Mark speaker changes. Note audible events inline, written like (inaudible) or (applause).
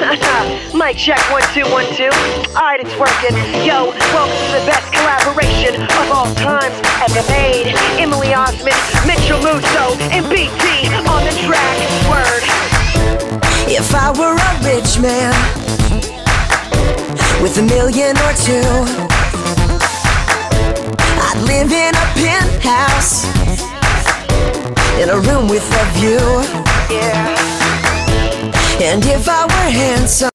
Speaker 1: (laughs) Mic check one two one two. Alright, it's working. Yo, welcome to the best collaboration of all times ever made. Emily Osment, Mitchell Musso, and BT on the track. Word.
Speaker 2: If I were a rich man with a million or two, I'd live in a penthouse in a room with a view. And if I were handsome,